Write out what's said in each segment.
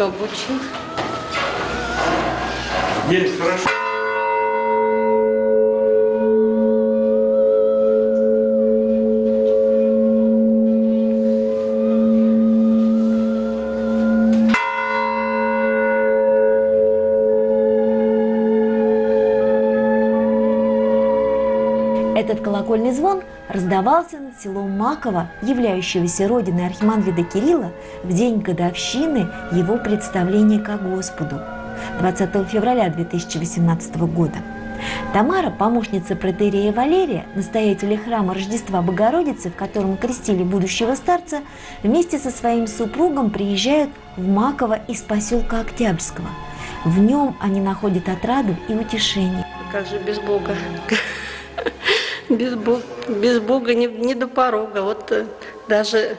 батюшка обучил. Есть, Этот колокольный звон раздавался над селом Маково, являющегося родиной архимандрита Кирилла, в день годовщины его представления ко Господу, 20 февраля 2018 года. Тамара, помощница протерея Валерия, настоятеля храма Рождества Богородицы, в котором крестили будущего старца, вместе со своим супругом приезжают в Маково из поселка Октябрьского. В нем они находят отраду и утешение. Как же без Бога? Без Бога, без Бога не, не до порога. Вот э, даже,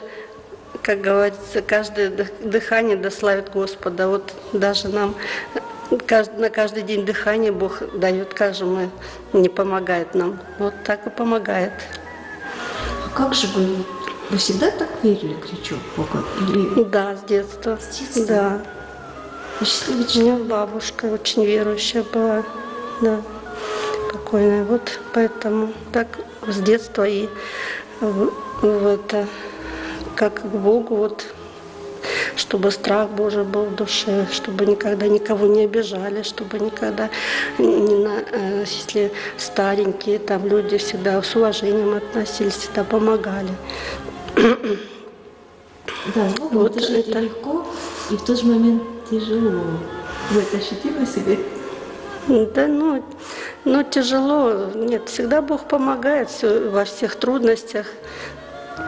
как говорится, каждое дых- дыхание дославит Господа. Вот даже нам э, на каждый день дыхание Бог дает, как же мы не помогает нам. Вот так и помогает. А как же вы? Вы всегда так верили, кричу, Бога? Или Да, с детства. С детства? Да. вы счастливый У меня бабушка очень верующая была, да, покойная. Вот поэтому так с детства и в, в это, как к Богу, вот, чтобы страх Божий был в душе, чтобы никогда никого не обижали, чтобы никогда не на, э, если старенькие там люди всегда с уважением относились, всегда помогали. Да, Богом Вот это это- легко и в тот же момент тяжело. Вы это ощутили на себе? Да, ну, ну тяжело. Нет, всегда Бог помогает во всех трудностях.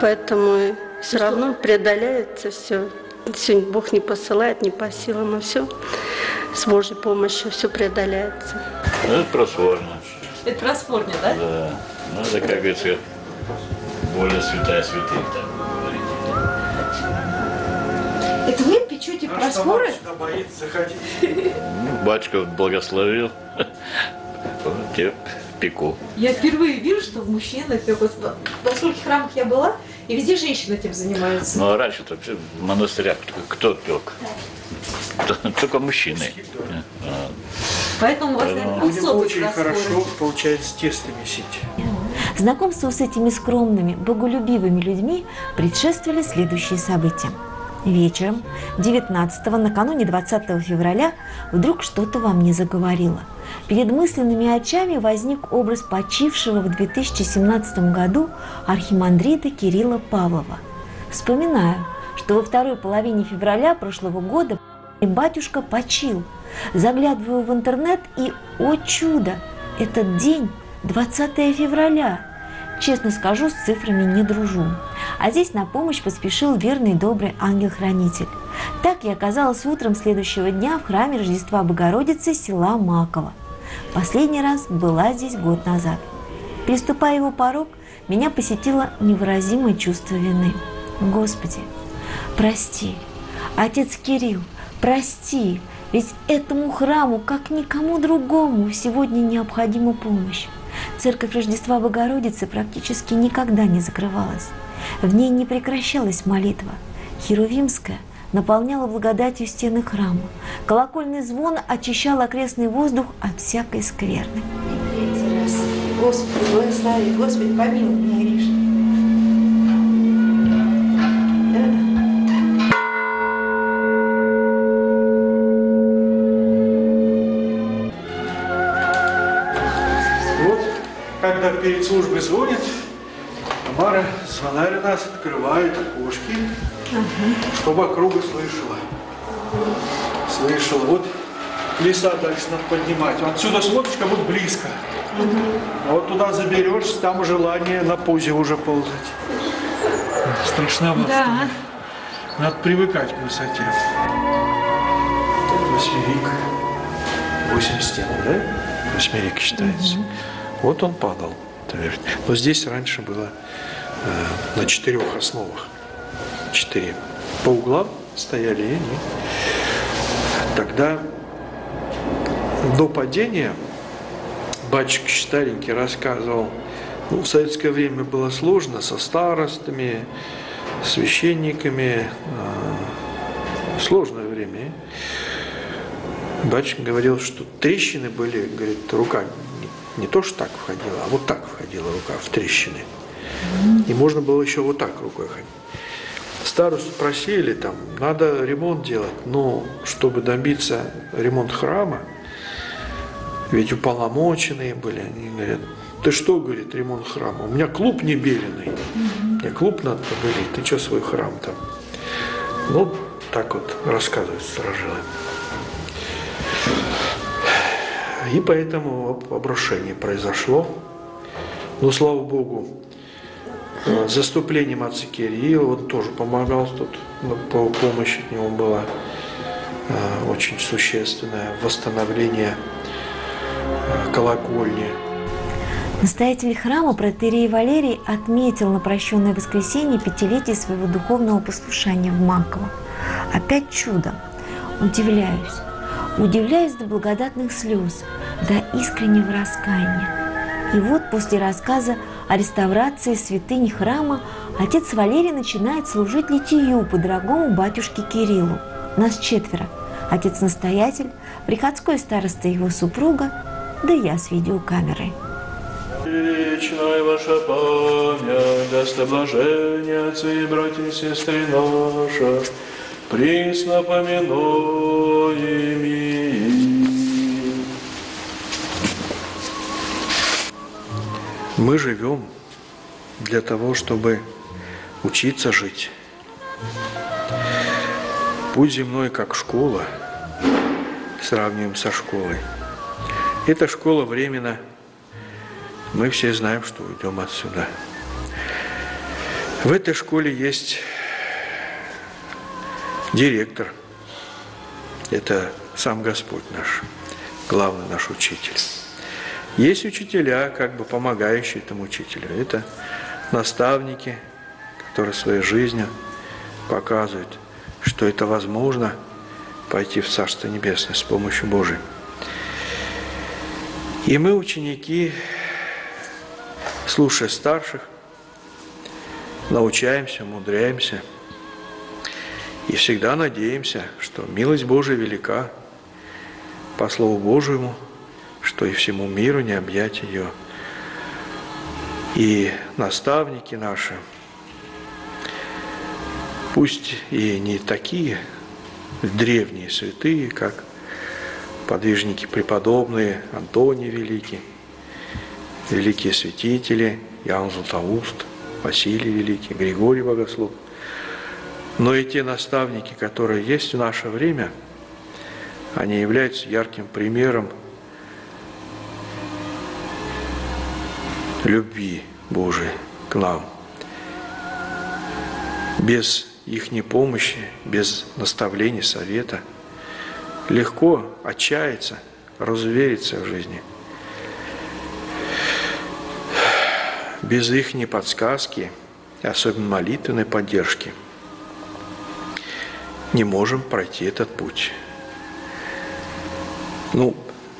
Поэтому все равно преодоляется все. Все Бог не посылает, не по силам, а все с Божьей помощью все преодоляется. Ну, это просворно. Это про спорня, да? Да. Ну, это, как говорится, более святая святых, так говорите. Это вы печете А что просфоры? сюда боится заходить? Ну, батюшка благословил. Я пеку. Я впервые вижу, что мужчина пек. Вот Во скольких храмах я была, и везде женщины этим занимаются. Ну, а раньше-то вообще в монастырях кто пек? Только мужчины. Поэтому у вас, наверное, него особый очень хорошо получается тесто месить. Знакомству с этими скромными, боголюбивыми людьми предшествовали следующие события. Вечером 19-го, накануне 20 февраля, вдруг что-то во мне заговорило. Перед мысленными очами возник образ почившего в 2017 году архимандрита Кирилла Павлова. Вспоминаю, что во второй половине февраля прошлого года батюшка почил. Заглядываю в интернет и, о чудо, этот день 20 февраля. Честно скажу, с цифрами не дружу. А здесь на помощь поспешил верный добрый ангел-хранитель. Так я оказалась утром следующего дня в храме Рождества Богородицы села Маково. Последний раз была здесь год назад. Переступая его порог, меня посетило невыразимое чувство вины. Господи, прости, отец Кирилл, прости, ведь этому храму, как никому другому, сегодня необходима помощь. Церковь Рождества Богородицы практически никогда не закрывалась. В ней не прекращалась молитва. Херувимская наполняла благодатью стены храма. Колокольный звон очищал окрестный воздух от всякой скверны. Господи, благослови, Господи, помилуй меня грешно. Перед службой звонит, Тамара, звонарь у нас открывает окошки, чтобы округа слышала. Слышала. Вот леса дальше надо поднимать. Отсюда смотришь, как будто близко. А вот туда заберешься, там желание на пузе уже ползать. Страшновато. Да. Надо привыкать к высоте. Восьмерик. Восемь стен, да? Восьмерик считается. Вот он падал. Но здесь раньше было э, на четырех основах. Четыре. По углам стояли и они. Тогда до падения батюшка старенький рассказывал, ну, в советское время было сложно со старостами, священниками, э, сложное время. Батюшка говорил, что трещины были, говорит, рука не, то, что так входила, а вот так входила рука в трещины. И можно было еще вот так рукой ходить. Старосту просили, там, надо ремонт делать, но чтобы добиться ремонт храма, ведь уполномоченные были, они говорят, ты что, говорит, ремонт храма? У меня клуб не беленый. Мне клуб надо побелить. Ты что свой храм там? Ну, так вот рассказывают сторожилы. И поэтому обрушение произошло. Но, слава Богу, с заступлением отца Кирилла, он тоже помогал тут, по помощь от него была э, очень существенное восстановление э, колокольни. Настоятель храма протерей Валерий отметил на прощенное воскресенье пятилетие своего духовного послушания в Маково. Опять чудо. Удивляюсь. Удивляюсь до благодатных слез, до искреннего раскаяния. И вот после рассказа о реставрации святынь храма отец Валерий начинает служить литию по дорогому батюшке Кириллу. Нас четверо. Отец-настоятель, приходской староста его супруга, да я с видеокамерой. Вечная ваша память, даст блажение, отцы и братья и сестры наша, присно помянуеми. Мы живем для того, чтобы учиться жить. Путь земной как школа, сравниваем со школой. Эта школа временно мы все знаем, что уйдем отсюда. В этой школе есть директор. Это сам Господь наш, главный наш учитель. Есть учителя, как бы помогающие этому учителю. Это наставники, которые своей жизнью показывают, что это возможно пойти в Царство Небесное с помощью Божией. И мы, ученики, слушая старших, научаемся, умудряемся и всегда надеемся, что милость Божия велика по Слову Божьему, что и всему миру не объять ее. И наставники наши, пусть и не такие древние святые, как подвижники преподобные, Антоний Великий – великие святители, Иоанн Златоуст, Василий Великий, Григорий Богослов. Но и те наставники, которые есть в наше время, они являются ярким примером любви Божией к нам. Без их помощи, без наставления, совета. Легко отчаяться, разувериться в жизни – без их подсказки, особенно молитвенной поддержки, не можем пройти этот путь. Ну,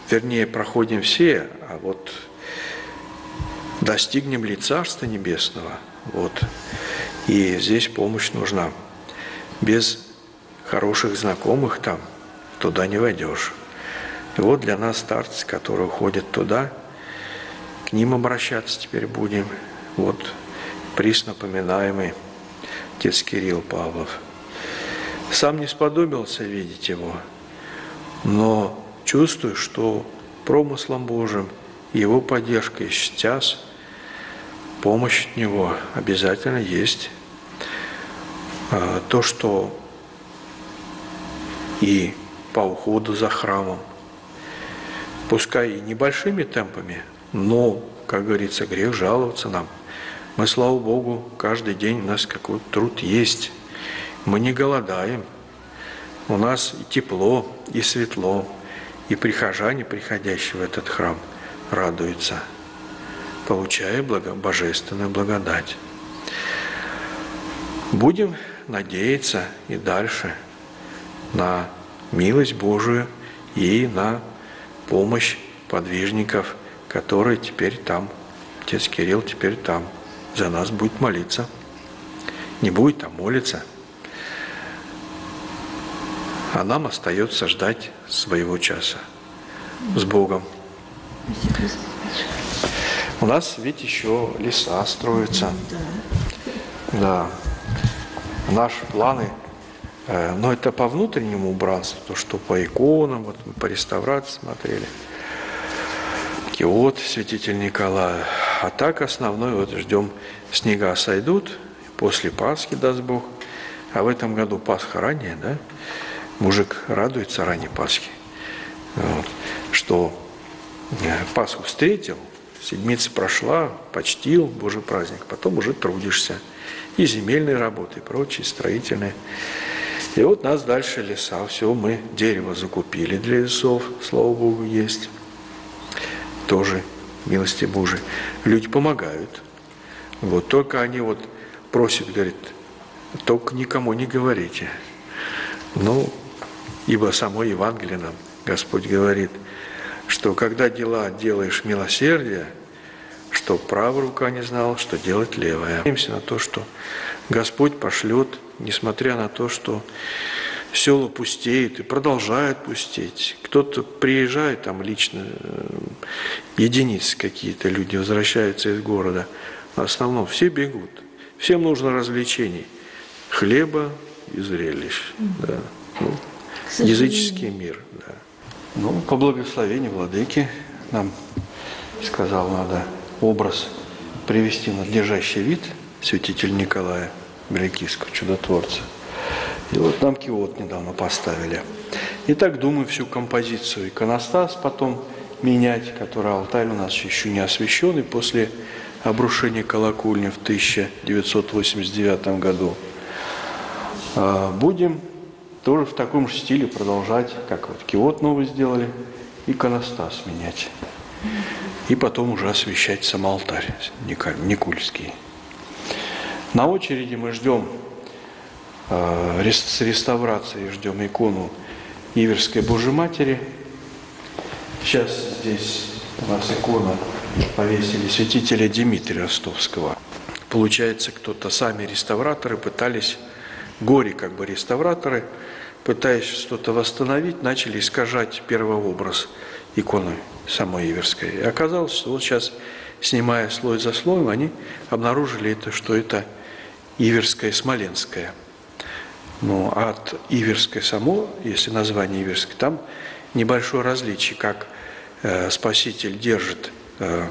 вернее, проходим все, а вот достигнем ли Царства Небесного, вот, и здесь помощь нужна. Без хороших знакомых там туда не войдешь. И вот для нас старцы, которые уходят туда – к ним обращаться теперь будем. Вот присно поминаемый отец Кирилл Павлов. Сам не сподобился видеть его, но чувствую, что промыслом Божьим, его поддержкой сейчас, помощь от него обязательно есть. А, то, что и по уходу за храмом, пускай и небольшими темпами – но, как говорится, грех жаловаться нам. Мы, слава Богу, каждый день у нас какой-то труд есть. Мы не голодаем. У нас и тепло, и светло, и прихожане, приходящие в этот храм, радуются, получая благо, божественную благодать. Будем надеяться и дальше на милость Божию и на помощь подвижников – который теперь там, отец Кирилл теперь там, за нас будет молиться. Не будет, а молится. А нам остается ждать своего часа. С Богом. У нас ведь еще леса строятся. Да. Наши планы, э, но это по внутреннему убранству, то, что по иконам, вот мы по реставрации смотрели. Киот, святитель Николая. А так основной, вот ждем, снега сойдут, после Пасхи, даст Бог. А в этом году Пасха ранее, да? Мужик радуется ранней Пасхе. Вот. Что э, Пасху встретил, седмица прошла, почтил Божий праздник, потом уже трудишься. И земельные работы, и прочие, строительные. И вот нас дальше леса. Все, мы дерево закупили для лесов, слава Богу, есть. Тоже милости Божией. Люди помогают. Вот только они вот просят, говорит, только никому не говорите. Ну, ибо само Евангелие нам Господь говорит, что когда дела делаешь милосердие, что правая рука не знала, что делать левая. Надеемся на то, что Господь пошлет, несмотря на то, что села пустеют и продолжают пустеть. Кто-то приезжает там лично, э, единицы какие-то люди возвращаются из города. В основном все бегут. Всем нужно развлечений. Хлеба и зрелищ. Да. Ну, языческий мир. Да. Ну, по благословению владыки нам сказал, надо образ привести в надлежащий вид святитель Николая Белякийского, чудотворца. И вот нам киот недавно поставили. И так, думаю, всю композицию иконостас потом менять, который алтарь у нас еще не освящен, и после обрушения колокольни в 1989 году а, будем тоже в таком же стиле продолжать, как вот киот новый сделали, иконостас менять и потом уже освещать сам алтарь Никульский. На очереди мы ждем э, с реставрацией, ждем икону Иверской Божьей Матери. Сейчас здесь у нас икона повесили святителя Дмитрия Ростовского. Получается, кто-то сами реставраторы пытались, горе как бы реставраторы, пытаясь что-то восстановить, начали искажать первый образ иконы самой Иверской. И оказалось, что вот сейчас, снимая слой за слоем, они обнаружили это, что это Иверская Смоленская. Ну, от Иверской само, если название Иверской, там небольшое различие, как э, Спаситель держит э,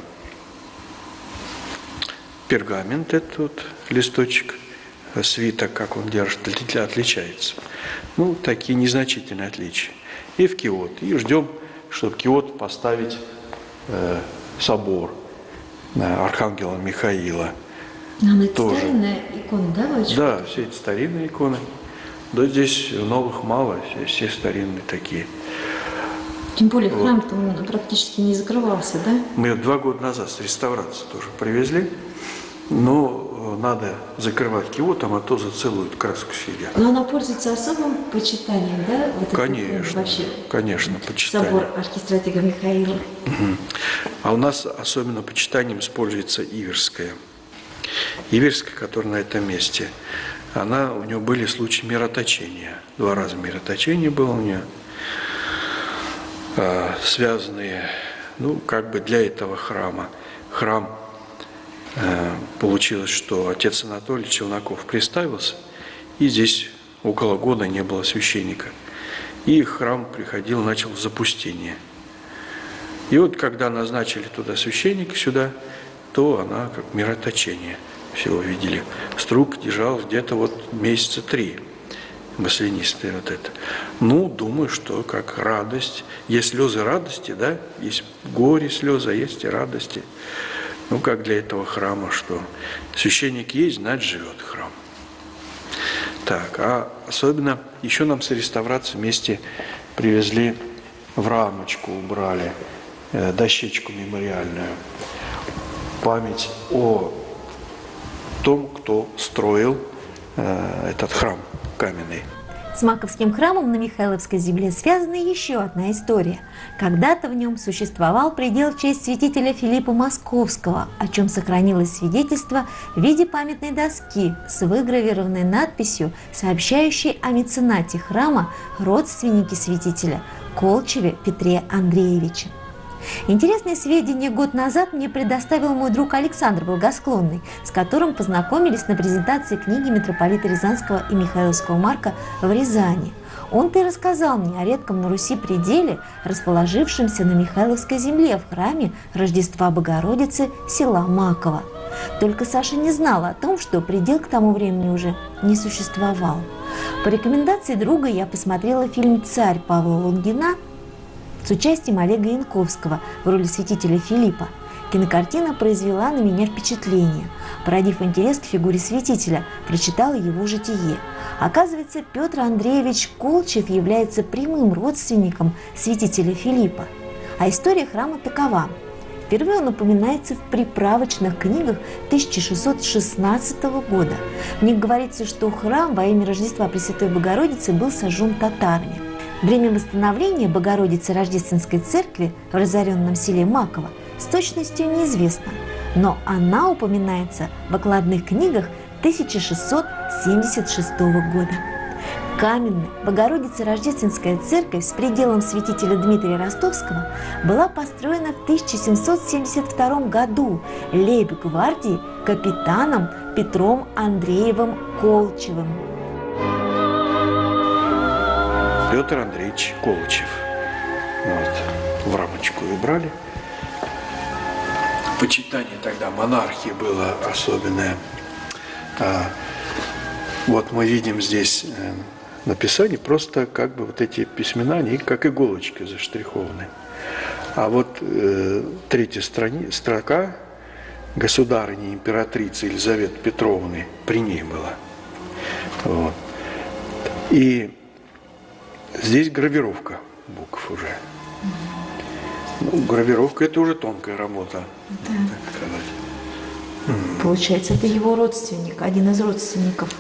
пергамент, этот вот листочек, свиток, как он держит, отличается. Ну, такие незначительные отличия. И в киот. И ждем чтобы Киот поставить э, собор э, Архангела Михаила. Но это тоже. старинная икона, да, Владимир? Да, все эти старинные иконы. Да здесь новых мало, все, все старинные такие. Тем более храм-то он практически не закрывался, да? Мы два года назад с реставрации тоже привезли. Но надо закрывать киотом, а то зацелуют краску съедят. Но она пользуется особым почитанием, да? Вот конечно, вообще. конечно, почитанием. Собор архистратига Михаила. А у нас особенно почитанием используется Иверская. Иверская, которая на этом месте, она, у нее были случаи мироточения. Два раза мироточение было у нее, а, связанные, ну, как бы для этого храма. Храм получилось, что отец Анатолий Челноков приставился, и здесь около года не было священника. И храм приходил, начал запустение. И вот когда назначили туда священника сюда, то она как мироточение всего видели. Струк держал где-то вот месяца три, маслянистые вот это. Ну, думаю, что как радость. Есть слезы радости, да, есть горе слезы, а есть и радости. Ну, как для этого храма, что священник есть, значит, живет храм. Так, а особенно еще нам с реставрацией вместе привезли в рамочку, убрали э, дощечку мемориальную. Память о том, кто строил э, этот храм каменный. С Маковским храмом на Михайловской земле связана еще одна история. Когда-то в нем существовал предел в честь святителя Филиппа Московского, о чем сохранилось свидетельство в виде памятной доски с выгравированной надписью, сообщающей о меценате храма родственники святителя Колчеве Петре Андреевиче. Интересные сведения год назад мне предоставил мой друг Александр Благосклонный, с которым познакомились на презентации книги митрополита Рязанского и Михайловского Марка в Рязани. Он-то и рассказал мне о редком на Руси пределе, расположившемся на Михайловской земле в храме Рождества Богородицы села Маково. Только Саша не знала о том, что предел к тому времени уже не существовал. По рекомендации друга я посмотрела фильм «Царь» Павла Лунгина с участием Олега Янковского в роли святителя Филиппа. Кинокартина произвела на меня впечатление. Породив интерес к фигуре святителя, прочитала его житие. Оказывается, Петр Андреевич Колчев является прямым родственником святителя Филиппа. А история храма такова. Впервые он упоминается в приправочных книгах 1616 года. В них говорится, что храм во имя Рождества Пресвятой Богородицы был сожжен татарами. Время восстановления Богородицы Рождественской церкви в разоренном селе Маково с точностью неизвестно, но она упоминается в окладных книгах 1676 года. Каменная Богородица Рождественская церковь с пределом святителя Дмитрия Ростовского была построена в 1772 году лейб-гвардии капитаном Петром Андреевым Колчевым. Петр Андреевич Колычев. Вот, в рамочку убрали. Почитание тогда монархии было особенное. А, вот мы видим здесь э, написание, просто как бы вот эти письмена, они как иголочки заштрихованы. А вот э, третья страни, строка государыни императрицы Елизаветы Петровны при ней была. Вот. И Здесь гравировка букв уже. Ну, гравировка это уже тонкая работа, Да. так сказать. Получается, это его родственник, один из родственников.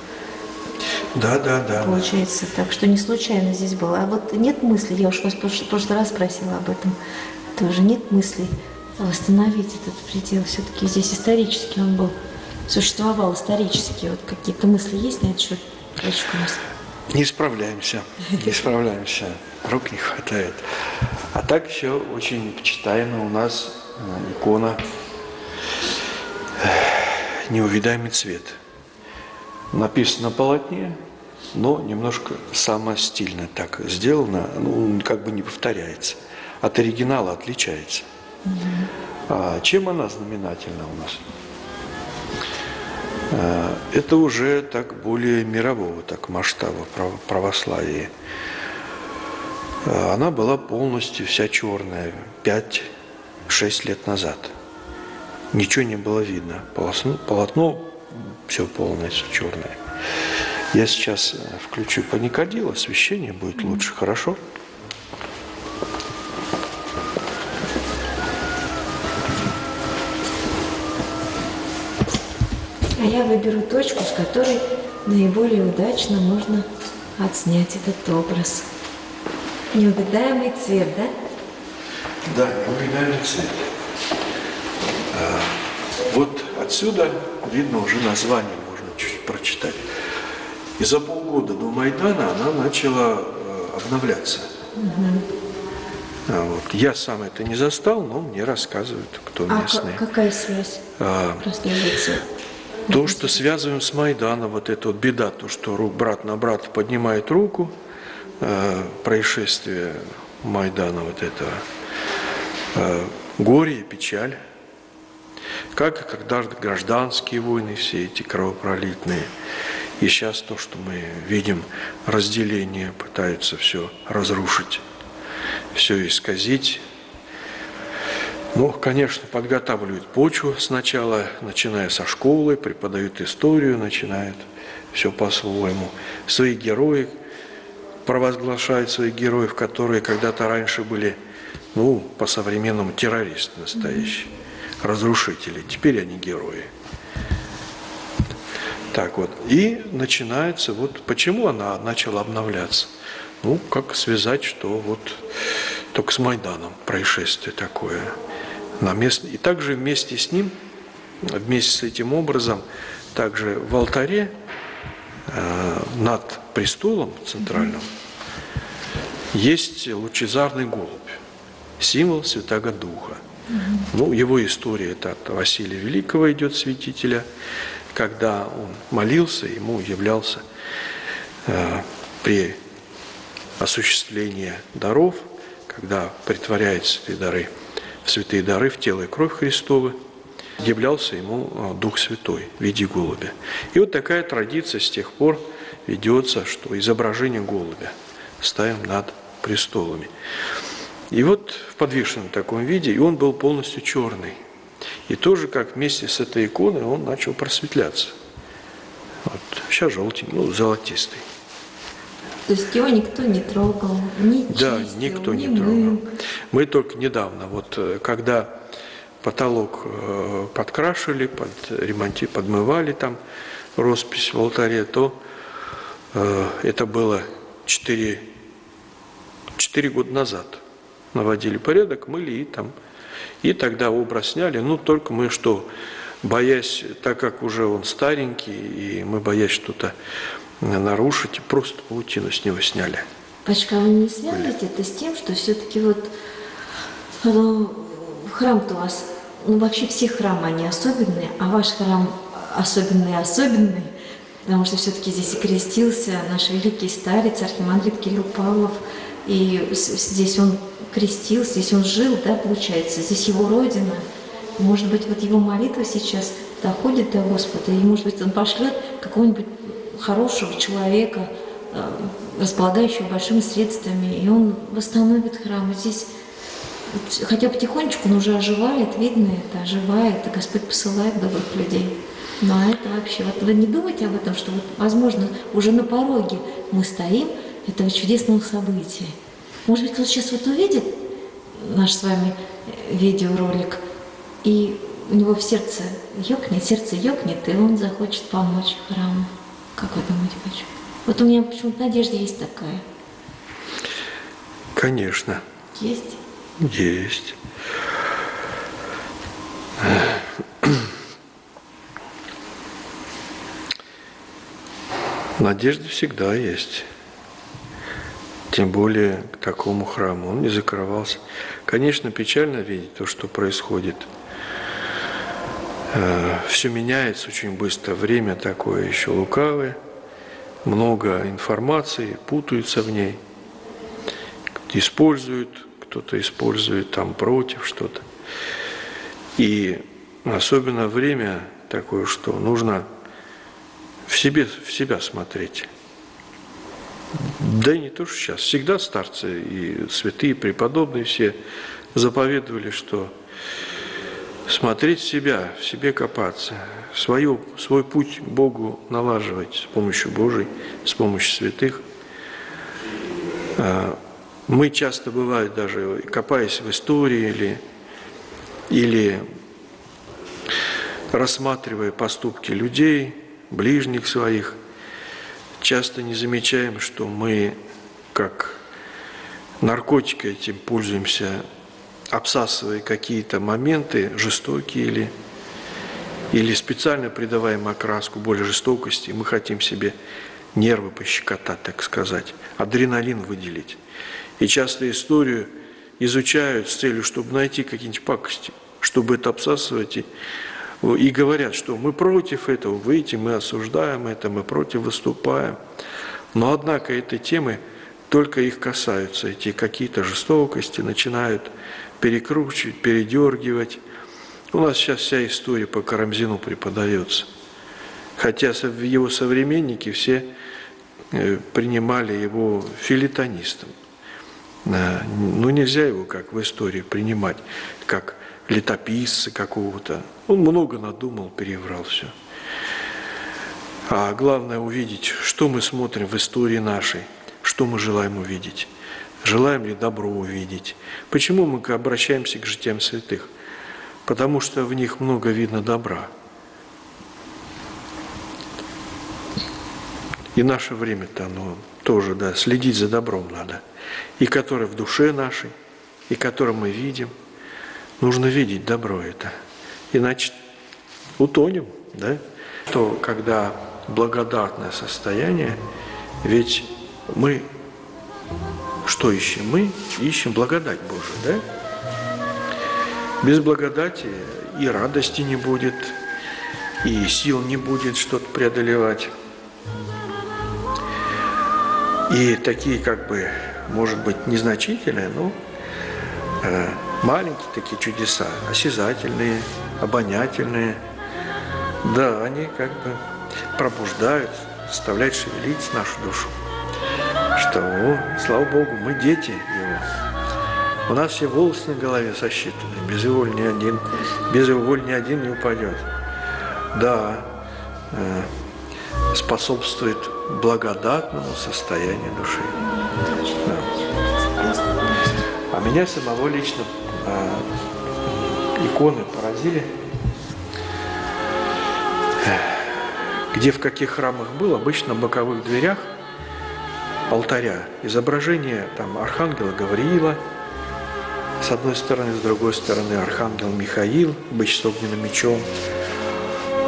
Да, да, да. Получается, так что не случайно здесь было. А вот нет мысли, я уж вас в прош- в прошлый раз спросила об этом, тоже нет мыслей восстановить этот предел. Все-таки здесь исторически он был, существовал исторически. Вот какие-то мысли есть на этот счет? Дочка у нас? Не справляемся, не справляемся, рук не хватает. А так еще очень почитаемая у нас э, икона «Неувидаемый цвет». Написано на полотне, но немножко самостильно так сделано, ну, как бы не повторяется. От оригинала отличается. А чем она знаменательна у нас? Э, Это уже так более мирового так масштаба право- православия. Э, Она была полностью вся черная 5-6 лет назад. Ничего не было видно. Полосно, полотно все полностью черное. Я сейчас э, включу паникодил, освещение будет лучше, хорошо? А я выберу точку, с которой наиболее удачно можно отснять этот образ. Неувидаемый цвет, да? Да, неувидаемый цвет. А, Вот отсюда видно уже название, можно чуть прочитать. И за полгода до Майдана она начала э, обновляться. А вот. Я сам это не застал, но мне рассказывают, кто А местные. ка- какая связь А? То, что связываем с Майданом, вот эта вот беда, то, что брат на брата поднимает руку, э, происшествие Майдана вот этого, э, горе и печаль, как и когда гражданские войны, все эти кровопролитные, и сейчас то, что мы видим, разделение, пытаются все разрушить, все исказить, ну, конечно, подготавливают почву сначала, начиная со школы, преподают историю, начинают все по-своему. Свои герои провозглашают своих героев, которые когда-то раньше были, ну, по-современному террористы настоящие, разрушители. Теперь они герои. Так вот. И начинается, вот почему она начала обновляться? Ну, как связать, что вот только с Майданом происшествие такое на мест. И также вместе с ним, вместе с этим образом, также в алтаре э, над престолом центральным есть лучезарный голубь, символ Святого Духа. Ну, его история это от Василия Великого идет святителя, когда он молился, ему являлся э, при осуществлении даров, когда притворяются эти дары в святые дары, в тело и кровь Христовы, являлся ему э, Дух Святой в виде голубя. И вот такая традиция с тех пор ведется, что изображение голубя ставим над престолами. И вот в подвешенном таком виде, и он был полностью черный. И тоже, как вместе с этой иконой, он начал просветляться. Вот. Сейчас желтенький, ну, золотистый. То есть его никто не трогал, не Да, чистил, никто не мыл. трогал. Мы только недавно, вот э, когда потолок э, подкрашивали, под ремонти, подмывали там роспись в алтаре, то э, это было 4, 4 года назад. Наводили порядок, мыли и там. И тогда образ сняли. Ну, только мы что, боясь, так как уже он старенький, и мы боясь что-то нарушить, просто паутину с него сняли. Пачка, вы не связываете это с тем, что все-таки вот ну, храм-то у вас, ну вообще все храмы, они особенные, а ваш храм особенный-особенный, потому что все-таки здесь и крестился наш великий старец, архимандрит Кирилл Павлов, и здесь он крестился, здесь он жил, да, получается, здесь его родина. Может быть, вот его молитва сейчас доходит до Господа, и, может быть, он пошлет какого-нибудь хорошего человека, э, располагающего большими средствами, и он восстановит храм. И здесь хотя потихонечку он уже оживает, видно это, оживает, и Господь посылает добрых людей. Ну а это вообще, вот вы не думайте об этом, что вот, возможно, уже на пороге мы стоим этого чудесного события. Может быть, кто-то сейчас вот увидит наш с вами э, видеоролик, и у него в сердце ёкнет, сердце ёкнет, и он захочет помочь храму. Как вы думаете, почему? Вот у меня почему-то надежда есть такая. Конечно, Есть? есть. Надежда всегда есть. Тем более к такому храму. Он не закрывался. Конечно, печально видеть то, что происходит. Все меняется очень быстро. Время такое еще лукавое. Много информации, путаются в ней. Используют, кто-то использует там против что-то. И особенно время такое, что нужно в, себе, в себя смотреть. Да и не то, что сейчас. Всегда старцы и святые, преподобные все заповедовали, что смотреть в себя, в себе копаться, свою, свой путь Богу налаживать с помощью Божией, с помощью святых. А, Мы часто, бывает, даже копаясь в истории или, или рассматривая поступки людей, ближних своих, часто не замечаем, что мы как наркотики этим пользуемся, обсасывая какие-то моменты жестокие или, или специально придаваем окраску более жестокости, мы хотим себе нервы пощекотать, так сказать, адреналин выделить. И часто историю изучают с целью, чтобы найти какие-нибудь пакости, чтобы это обсасывать и и говорят, что мы против этого, выйти, мы осуждаем это, мы против выступаем. Но однако этой темы только их касаются, эти какие-то жестокости начинают перекручивать, передергивать. У нас сейчас вся история по Карамзину преподается. Хотя его современники все принимали его филитонистом. Ну, нельзя его как в истории принимать, как летописца какого-то. Он много надумал, переврал все. А главное увидеть, что мы смотрим в истории нашей, что мы желаем увидеть. Желаем ли добро увидеть? Почему мы обращаемся к житиям святых? Потому что в них много видно добра. И наше время-то оно тоже, да, следить за добром надо. И которое в душе нашей, и которое мы видим. Нужно видеть добро это. Иначе утонем, да? То, когда благодатное состояние, ведь мы что ищем? Мы ищем благодать Божию, да? Без благодати и радости не будет, и сил не будет что-то преодолевать. И такие как бы, может быть, незначительные, но э, маленькие такие чудеса, осязательные, обонятельные, да, они как бы пробуждают, заставляют шевелить нашу душу. Что, о, слава Богу, мы дети Его. У нас все волосы на голове сосчитаны, без его ни один, без его ни один не упадет. Да, э, способствует благодатному состоянию души. Да. А меня самого лично э, иконы поразили. Где в каких храмах был, обычно в боковых дверях алтаря изображение там архангела Гавриила, с одной стороны, с другой стороны архангел Михаил, быч с огненным мечом,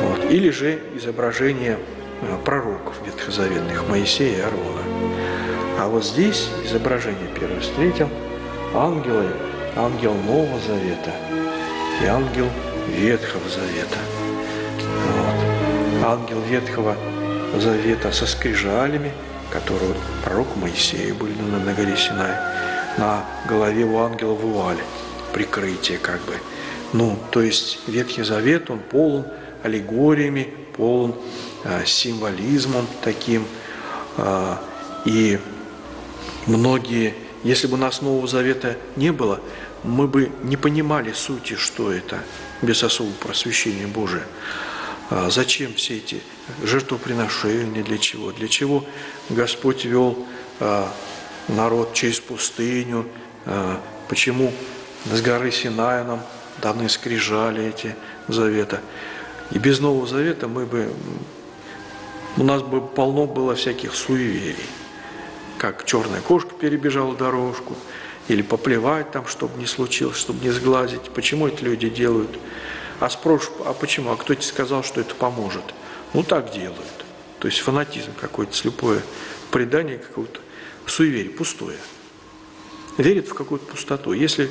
вот. или же изображение э, пророков ветхозаветных Моисея и Аарона. А вот здесь изображение первое встретил ангелы, ангел Нового Завета и ангел Ветхого Завета. Вот. Ангел Ветхого Завета со скрижалями, которые пророк Моисея были на, на горе Синай, на голове у ангела вуаль, прикрытие как бы. Ну, то есть Ветхий Завет, он полон аллегориями, полон э, символизмом таким. Э, и многие, если бы нас Нового Завета не было, мы бы не понимали сути, что это, без особого просвещения Божия. А зачем все эти жертвоприношения, для чего? Для чего Господь вел а, народ через пустыню, а, почему с горы Синая нам даны скрижали эти завета. И без Нового Завета мы бы, у нас бы полно было всяких суеверий, как черная кошка перебежала дорожку, или поплевать там, чтобы не случилось, чтобы не сглазить. Почему эти люди делают? А спрошу, а почему? А кто тебе сказал, что это поможет? Ну, так делают. То есть фанатизм какой-то, слепое предание какого-то, суеверие, пустое. Верит в какую-то пустоту. Если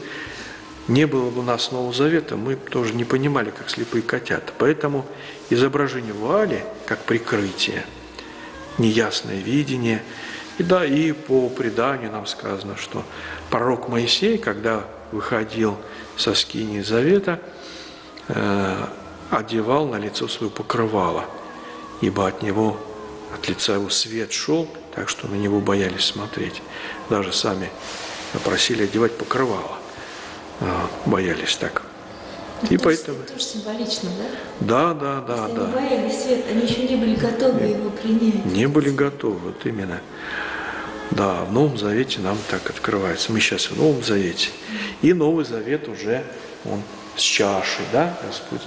не было бы нас Нового Завета, мы тоже не понимали, как слепые котята. Поэтому изображение вуали, как прикрытие, неясное видение. И да, и по преданию нам сказано, что пророк Моисей, когда выходил со скини Завета, одевал на лицо свое покрывало, ибо от него, от лица его свет шел, так что на него боялись смотреть. Даже сами просили одевать покрывало, э, боялись так. Ну, И тоже, поэтому... Тоже символично, да? Да, да, да, Они да. боялись свет, они еще не были готовы его принять. Не были готовы, вот именно. Да, в Новом Завете нам так открывается. Мы сейчас в Новом Завете. И Новый Завет уже, он с чашей, да, Господь,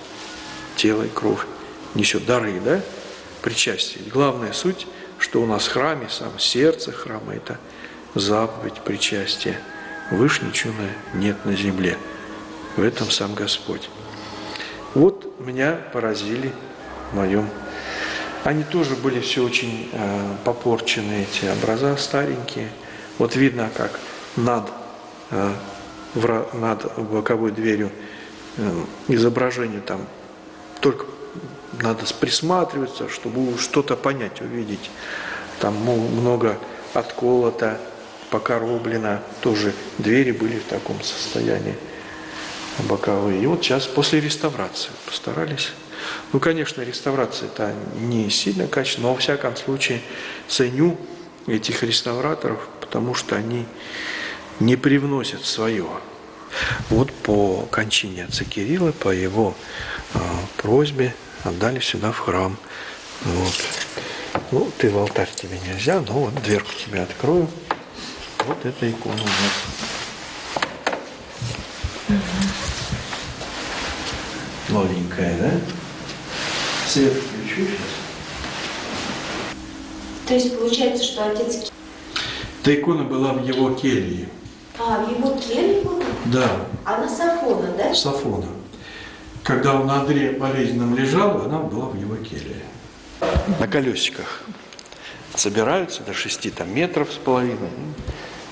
тело и кровь несет дары, да, причастие. Главная суть, что у нас в храме, сам сердце храма, это заповедь причастия. Выше ничего нет на земле. В этом сам Господь. Вот меня поразили в моем они тоже были все очень э, попорчены, эти образа старенькие. Вот видно, как над, э, вра, над боковой дверью изображение там только надо присматриваться, чтобы что-то понять, увидеть. Там много отколото, покороблено. Тоже двери были в таком состоянии боковые. И вот сейчас после реставрации постарались ну, конечно, реставрация это не сильно качественно, но во всяком случае ценю этих реставраторов, потому что они не привносят свое. Вот по кончине отца Кирилла, по его э, просьбе отдали сюда в храм. Вот. Ну, ты в алтарь тебе нельзя, но вот дверку тебе открою. Вот эта икона у нас. Новенькая, да? Свет включу сейчас. То есть получается, что отец... Эта икона была в его келье. А, в его келье была? Да, А на Сафона, да? Сафона. Когда он на Андре болезненном лежал, она была в его келье. На колесиках. Собираются до 6 там, метров с половиной.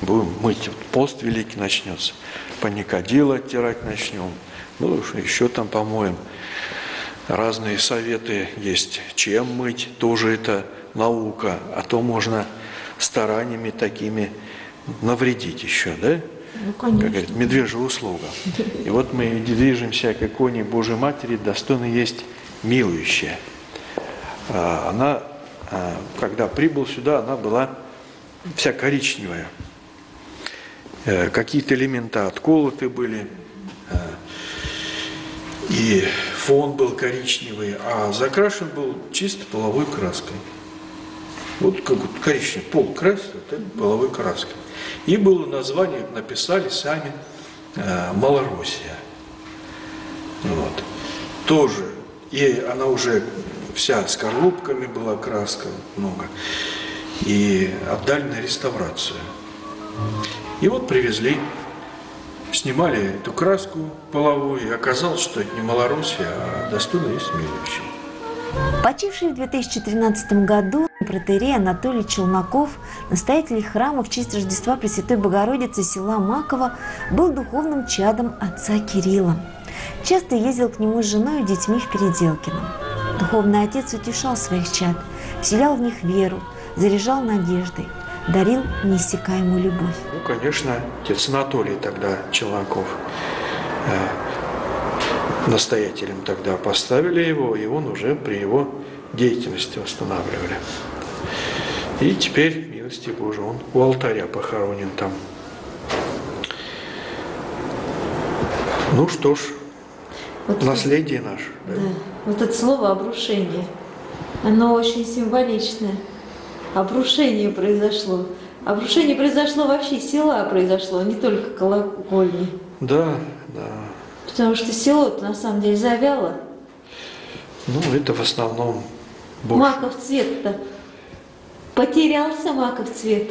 Будем мыть. Вот Пост великий начнется. Паникодил оттирать начнем. Ну, еще там помоем. Разные советы есть. Чем мыть, тоже это наука. А то можно стараниями такими навредить еще, да? Ну, как говорит, медвежья услуга. И вот мы движемся к иконе Божьей Матери, достойно есть милующая. А, Она, а, когда прибыл сюда, она была вся коричневая. Э, Какие-то элементы отколоты были, э, и фон был коричневый, а закрашен был чисто половой краской. Вот как вот коричневый пол красит, это половой краской. И было название, написали сами э, Малороссия. Вот. Тоже. И она уже вся с коробками была краска много. И отдали на реставрацию. И вот привезли, снимали эту краску половую, и оказалось, что это не Малороссия, а достойно есть милующий. Почивший в 2013 году протерей Анатолий Челноков, настоятель храма в честь Рождества Пресвятой Богородицы села Маково, был духовным чадом отца Кирилла. Часто ездил к нему с женой и детьми в Переделкино. Духовный отец утешал своих чад, вселял в них веру, заряжал надеждой, дарил неиссякаемую любовь. Ну, конечно, отец Анатолий тогда Челноков э, настоятелем тогда поставили его, и он уже при его деятельности восстанавливали. И теперь, милости Божией, он у алтаря похоронен там. Ну что ж, Вот, наследие наше. да. да, вот это слово обрушение, оно очень символичное. Обрушение произошло. Обрушение произошло вообще, села произошло, не только колокольни. Да, да. Потому что село на самом деле завяло. Ну, это в основном больше. Маков цвет-то. Потерялся маков цвет.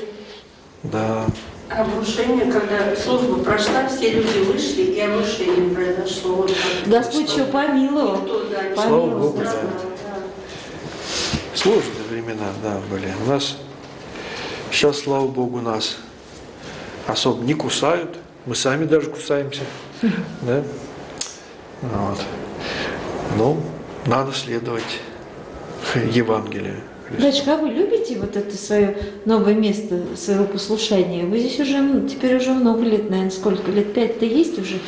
Да. Обрушение, когда служба прошла, все люди вышли, и обрушение произошло. Вот. Господь еще помиловал. Никто, да, не Слава Помиловал Богу, да. Господь. Сложные времена, да, были. У нас сейчас, слава Богу, нас особо не кусают. Мы сами даже кусаемся. Да? Вот. Ну, надо следовать Евангелию. Дочка, а вы любите вот это свое новое место своего послушания? Вы здесь уже м, теперь уже много лет, наверное, сколько лет? Пять-то есть уже?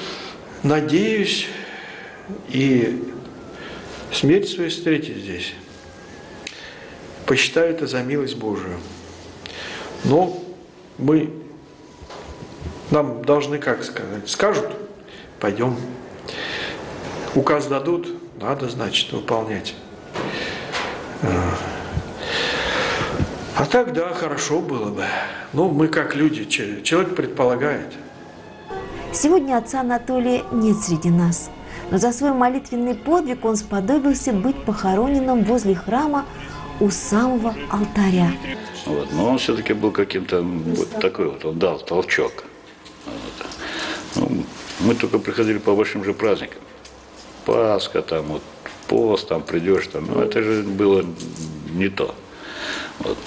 Надеюсь и смерть свою встретить здесь. Посчитаю это за милость Божию. Но мы, нам должны, как сказать, скажут, пойдем. Указ дадут, надо, значит, выполнять. А. А так, да, хорошо было бы. Но мы как люди, че- человек предполагает. Сегодня отца Анатолия нет среди нас, но за свой молитвенный подвиг он сподобился быть похороненным возле храма у самого алтаря. Вот. Но он все-таки был каким-то вот такой вот, он дал толчок. Вот. Ну, мы только приходили по большим же праздникам. Пасха, там, вот, пост, там придешь, там, ну, это же было не то. Вот.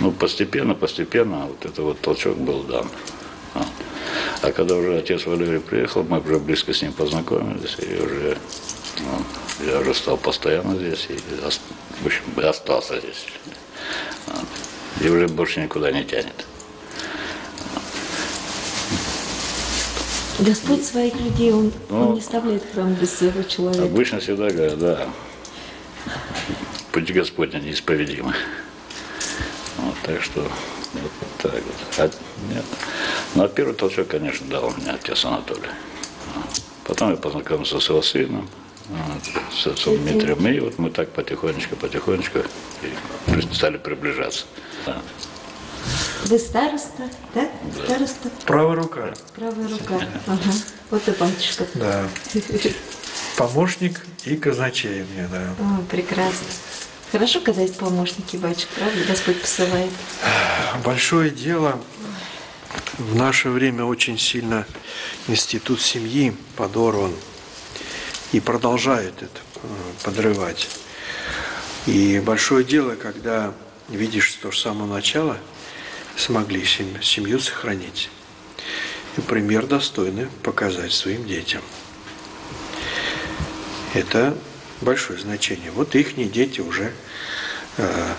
Ну, постепенно, постепенно вот это вот толчок был дан. Вот. А когда уже отец Валерий приехал, мы уже близко с ним познакомились, и уже, ну, я уже стал постоянно здесь, и, в общем, остался здесь. Вот. И уже больше никуда не тянет. Господь своих людей, Он, Ну, он не оставляет храм без своего человека. Обычно всегда говорят, да, путь Господня неисповедимы. Вот, так что вот так вот. А, нет. Ну, а первый толчок, конечно, дал мне отец Анатолий. Потом я познакомился с его сыном, вот, с отцом Дмитрием, и вот мы так потихонечку, потихонечку стали приближаться. Да. Вы староста, да? Староста, Правая рука. правая рука. Ага. Вот и батюшка. Да. Помощник и казначей мне, да. О, прекрасно. Хорошо, когда есть помощники, батюшка, правда? Господь посылает. Большое дело. В наше время очень сильно институт семьи подорван и продолжает это э, подрывать. И большое дело, когда видишь, что с самого начала смогли семью, сохранить. И пример достойный показать своим детям. Это большое значение. Вот их дети уже, э,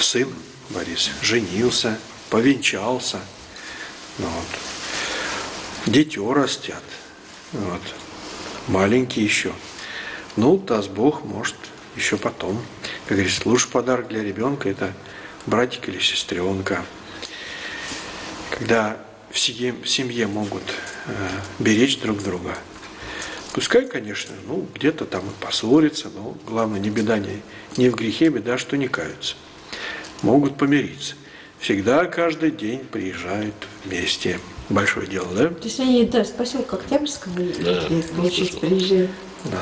сын Борис женился, повенчался, ну вот. дитё растят, вот. маленький еще. Ну, даст Бог, может, еще потом. Как говорится, лучший подарок для ребенка – это братик или сестренка. Когда в семье, в семье могут э, беречь друг друга. Пускай, конечно, ну, где-то там и поссориться, но главное, не беда, не, не в грехе, беда, что не каются. Могут помириться. Всегда, каждый день приезжают вместе. Большое дело, да? То есть они, да, с поселка Октябрьского, Да, получается, слышал. приезжают. Да.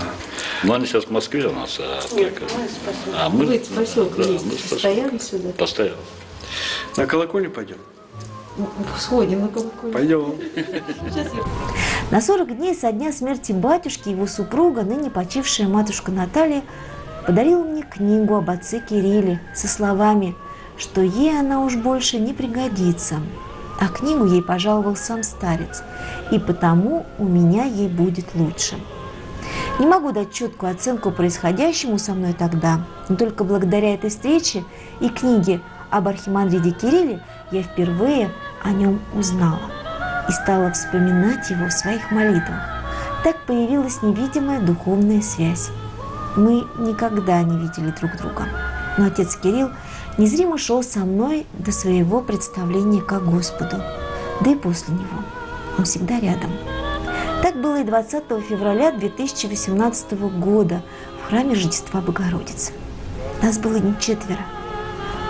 Ну, они сейчас в Москве у нас, а, так, а мы, Вы с поселка да, мы постоянно сюда? Постоянно. На колокольню пойдем? Ну, Сходим на колокольню. Пойдем. На 40 дней со дня смерти батюшки его супруга, ныне почившая матушка Наталья, подарила мне книгу об отце Кирилле со словами, что ей она уж больше не пригодится. А книгу ей пожаловал сам старец, и потому у меня ей будет лучше. Не могу дать четкую оценку происходящему со мной тогда, но только благодаря этой встрече и книге об архимандриде Кирилле я впервые о нем узнала и стала вспоминать его в своих молитвах. Так появилась невидимая духовная связь. Мы никогда не видели друг друга, но отец Кирилл незримо шел со мной до своего представления ко Господу, да и после него. Он всегда рядом. Так было и 20 февраля 2018 года в храме Рождества Богородицы. Нас было не четверо.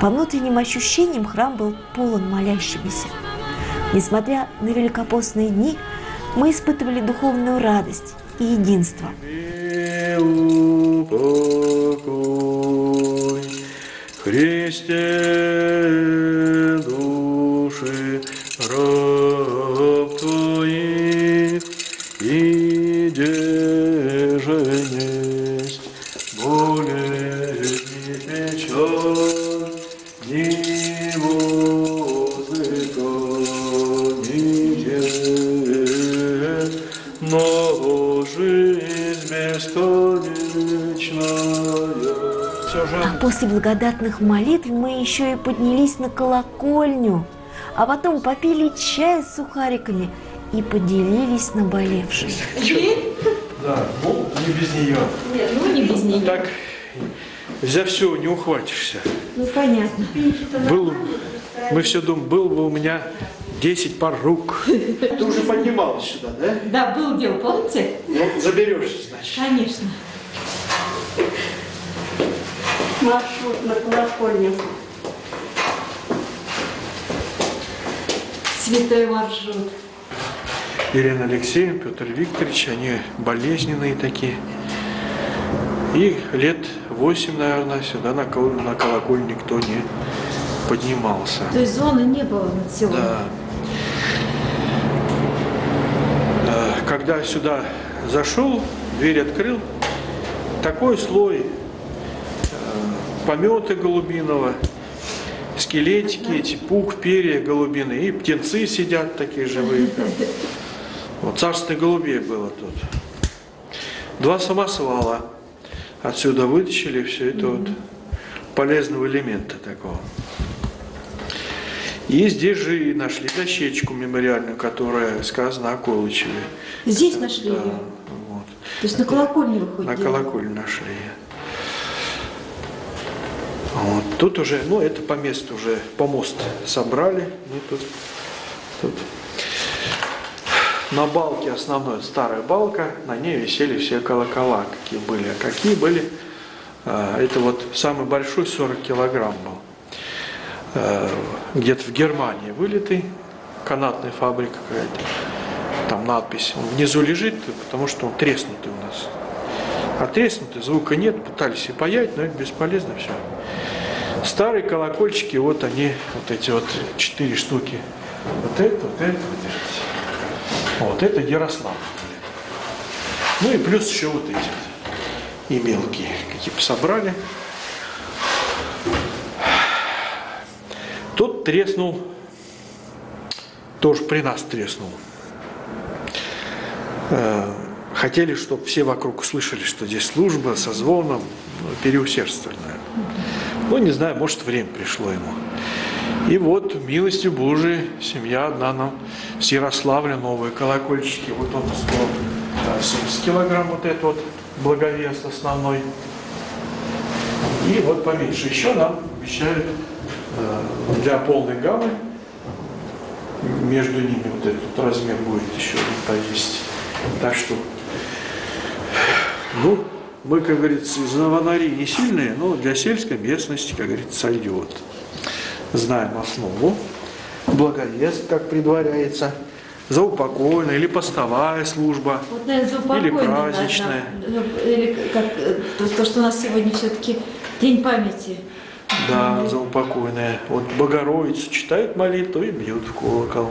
По внутренним ощущениям храм был полон молящимися. Несмотря на великопостные дни, мы испытывали духовную радость и единство. Христе после благодатных молитв мы еще и поднялись на колокольню, а потом попили чай с сухариками и поделились наболевшим. Да, ну, не без нее. Нет, ну не без нее. Так, за все не ухватишься. Ну понятно. Был, мы все думаем, был бы у меня 10 пар рук. Ты уже поднималась сюда, да? Да, был дело, помните? Ну, заберешься, значит. Конечно. Маршрут на колокольню. Святой маршрут. Елена Алексеевна, Петр Викторович, они болезненные такие. И лет 8, наверное, сюда на, кол- на колокольню никто не поднимался. То есть зоны не было над селом. Да. Э, Когда сюда зашел, дверь открыл, такой слой помета голубиного, скелетики, эти пух, перья голубиные, и птенцы сидят такие живые. Вот царственных голубей было тут. Два самосвала отсюда вытащили все это вот полезного элемента такого. И здесь же и нашли дощечку мемориальную, которая сказана о Колычеве. Здесь нашли Да, ее. вот. То есть на колокольне выходит. На колокольне нашли. Вот. Тут уже, ну это по месту уже, помост собрали. Ну, тут, тут. На балке основной, старая балка, на ней висели все колокола, какие были. А какие были, а, это вот самый большой 40 килограмм был. Э, Где-то в Германии вылитый, канатная фабрика какая-то. Там надпись. Он внизу лежит, потому что он треснутый у нас. А треснуты, звука нет, пытались и паять, но это бесполезно все. Старые колокольчики, вот они, вот эти вот четыре штуки. Вот это, вот это, вот это. Вот это Ярослав. Ну и плюс еще вот эти. И мелкие, какие собрали. Тут треснул, тоже при нас треснул. Э, Хотели, чтобы все вокруг услышали, что здесь служба со звоном, ну, переусердствовали, наверное. Ну, не знаю, может, время пришло ему. И вот, милостью Божией, семья одна нам с Ярославля новые колокольчики. Вот он 170 килограмм, вот этот вот благовест основной. И вот поменьше. Еще нам обещают э, для полной гаммы между ними вот этот размер будет еще повесить. Так что, ну, мы, как говорится, из новонари не сильные, но для сельской местности, как говорится, сойдет. Знаем основу. Благовест, как предваряется. Заупокойная или постовая служба. Вот, наверное, Или праздничная. наверное, Или как э, то, то, что у нас сегодня все-таки День памяти. Да, заупокойная. Вот Богородицу читают молитву и бьют в колокол.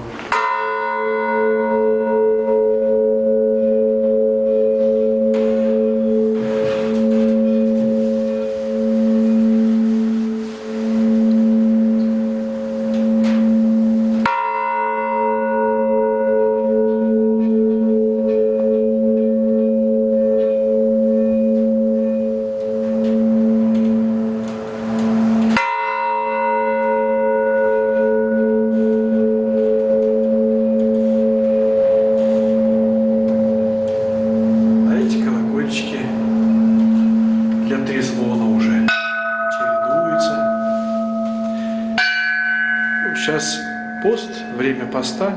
Поста,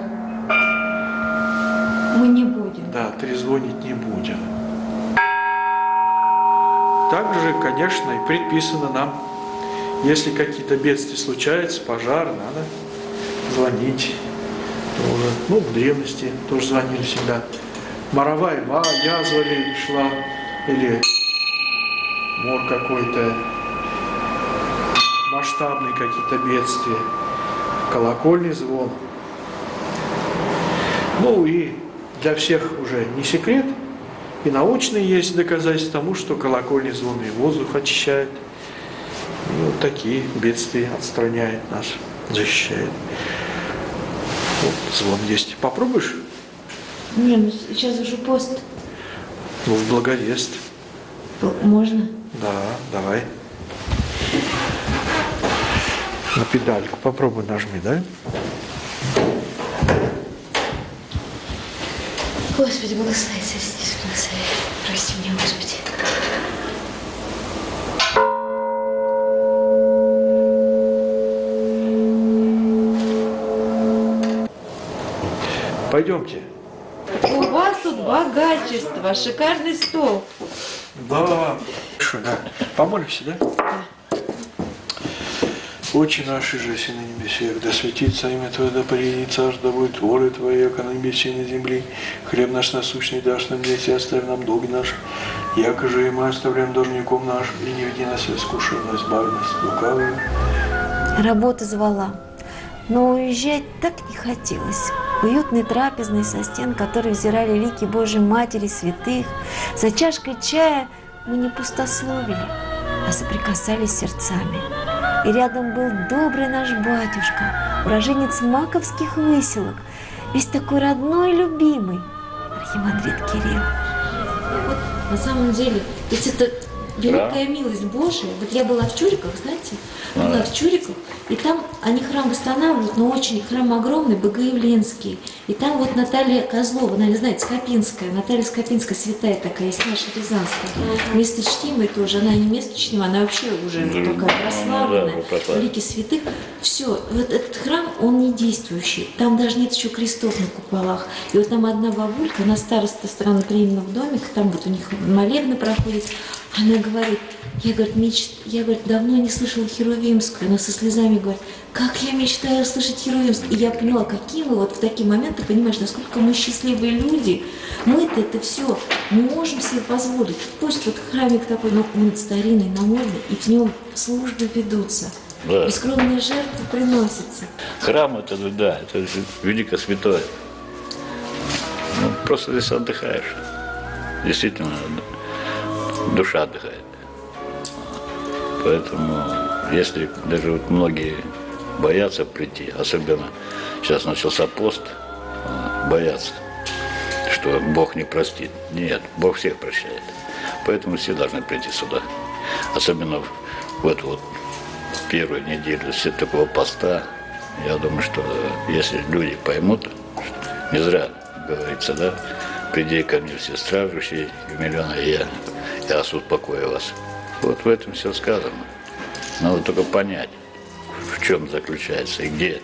Мы не будем. да, трезвонить не будем. Также, конечно, и предписано нам, если какие-то бедствия случаются, пожар, надо звонить. Тоже. Ну, в древности тоже звонили всегда. Моровая ба, язва ли шла, или мор какой-то, масштабные какие-то бедствия. Колокольный звон. Ну и для всех уже не секрет, и научные есть доказательства тому, что колокольный звон и воздух очищает. И вот такие бедствия отстраняет нас, защищает. Вот звон есть. Попробуешь? Не, ну сейчас уже пост. Ну, в благовест. Можно? Да, давай. На педальку попробуй нажми, да? Господи, благослови, здесь благослови. Прости меня, Господи. Пойдемте. У вас тут богачество, шикарный стол. Да. Хорошо, да. Помолимся, да? Отче наш, же си небесах, да светится имя Твое, да приедет царь, да будет воля Твоя, как на небесе на земле. Хлеб наш насущный дашь нам здесь, и оставь нам долги наши, яко же и мы оставляем должником нашим, и не веди нас в искушение, избави лукавого. Работа звала, но уезжать так не хотелось. Уютный трапезный со стен, которые взирали лики Божьей Матери святых, за чашкой чая мы не пустословили, а соприкасались сердцами. И рядом был добрый наш батюшка, уроженец маковских выселок, весь такой родной и любимый, архимандрит Кирилл. Вот на самом деле, ведь это великая милость Божия. Вот я была в Чуриках, знаете, была в Чуриках, и там они храм восстанавливают, но очень храм огромный, Богоявленский. И там вот Наталья Козлова, наверное, знаете, Скопинская, Наталья Скопинская святая такая, есть наша Рязанская. Место чтимой тоже, она не место чтимое, она вообще уже Ну, такая ну, прославленная, да, прославленная. лики святых. Все, вот этот храм, он не действующий. Там даже нет еще крестов на куполах. И вот там одна бабулька, она староста страны Кремниного домика, там вот у них молебны проходят, она говорит, Я, говорит, меч... я говорит, давно не слышала Херувимскую. Она со слезами говорит, как я мечтаю слышать Херувимскую. И я поняла, какие мы вот в такие моменты, понимаешь, насколько мы счастливые люди. Мы-то это все можем себе позволить. Пусть вот храмик такой, но он старинный, намодный, и в нем службы ведутся. Да. И скромные жертвы приносятся. Храм это, да, это же велико святое. Ну, просто здесь отдыхаешь. Действительно, душа отдыхает. Поэтому, если даже вот многие боятся прийти, особенно сейчас начался пост, а, боятся, что Бог не простит. Нет, Бог всех прощает. Поэтому все должны прийти сюда. Особенно в, эту вот первую неделю все такого поста. Я думаю, что если люди поймут, не зря говорится, да, приди ко мне все страждущие и миллионы, и я, я успокою вас. Вот в этом все сказано. Надо только понять, в чем заключается и где.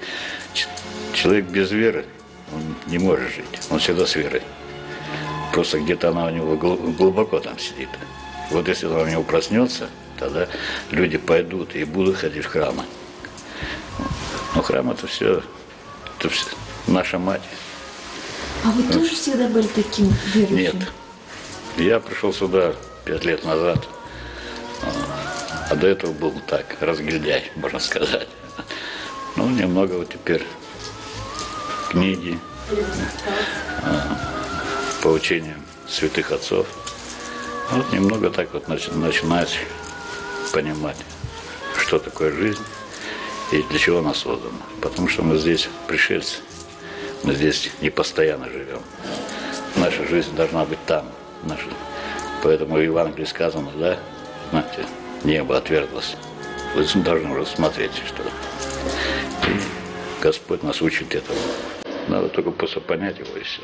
Человек без веры, он не может жить, он всегда с верой. Просто где-то она у него гл- глубоко там сидит. Вот если она у него проснется, тогда люди пойдут и будут ходить в храмы. Но храм это все, это все наша мать. А вы тоже всегда были таким верующим? Нет. Я пришел сюда пять лет назад, а, до этого был так, разгильдяй, можно сказать. Ну, немного вот теперь книги, а, по учениям святых отцов. Вот немного так вот начи- начинать понимать, что такое жизнь и для чего она создана. Потому что мы здесь пришельцы, мы здесь не постоянно живем. Наша жизнь должна быть там. Наша... Поэтому в Евангелии сказано, да, знаете, небо отверглось. Вы должны рассмотреть, что Господь нас учит этому. Надо только просто понять его и все.